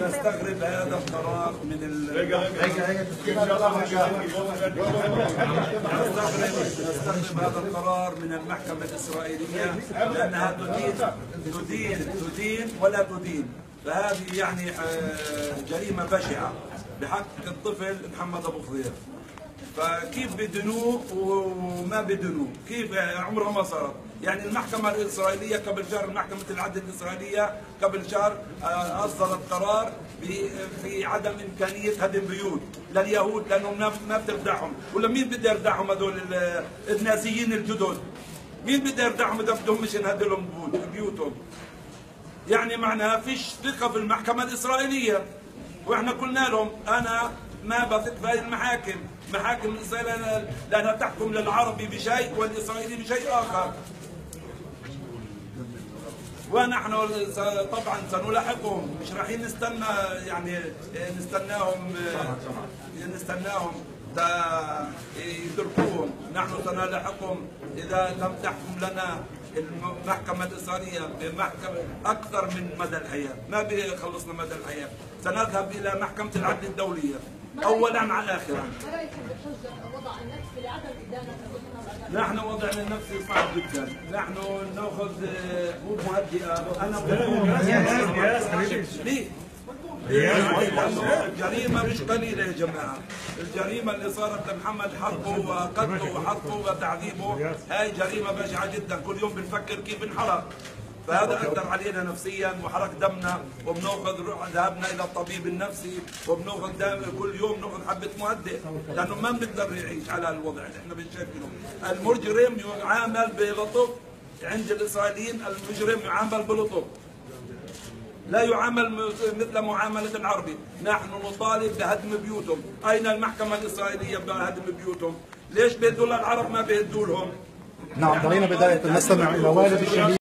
نستغرب هذا القرار من ال... نستغرب هذا القرار من المحكمة الإسرائيلية لأنها تدين تدين تدين ولا تدين. فهذه يعني آه، جريمة بشعة بحق الطفل محمد أبو خضير فكيف بدنوه وما بدنوه كيف عمرها ما صارت؟ يعني المحكمة الإسرائيلية قبل شهر محكمة العدل الإسرائيلية قبل شهر آه، أصدرت قرار في عدم إمكانية هدم بيوت لليهود لأنهم ما- بتردعهم. ولا مين بده يردعهم هذول ال- النازيين الجدد؟ مين بده يردعهم إذا بدهم مش ينهدوا لهم بيوت- بيوتهم؟ يعني معناها فيش ثقة في المحكمة الإسرائيلية. وإحنا قلنا لهم أنا ما بثق في المحاكم. محاكم الإسرائيلية لأنها تحكم للعربي بشيء والإسرائيلي بشيء آخر. ونحن طبعا سنلاحقهم. مش رايحين نستنى يعني نستناهم نستناهم تا- يتركوهم. نحن سنلاحقهم إذا لم تحكم لنا المحكمة الإسرائيلية بمحكمة أكثر من مدى الحياة. ما بيخلصنا مدى الحياة. سنذهب إلى محكمة العدل الدولية. النفس لعدم ادانه الرجل نحن وضعنا النفسي صعب جدا. نحن نأخذ آه، حبوب مهدئة. أنا ليه؟ الجريمة مش قليلة يا جماعة. الجريمة اللي صارت لمحمد حرقه وقتله وحرقه وتعذيبه هاي جريمة بشعة جدا. كل يوم بنفكر كيف انحرق فهذا أثر علينا نفسيا وحرق دمنا وبنأخذ ذهبنا إلى الطبيب النفسي وبنأخذ دم كل يوم نأخذ حبة مهدئ لأنه ما بنقدر نعيش على الوضع اللي إحنا بنشايفينه المجرم يعامل بلطف عند الإسرائيليين المجرم يعامل بلطف. لا يعامل مثل معاملة العربي. نحن نطالب بهدم بيوتهم. أين المحكمة الإسرائيلية بهدم بيوتهم؟ ليش بيدوا للعرب ما بيدوا لهم؟ نعم ضلينا بداية. نستمع إلى والد الشهيد.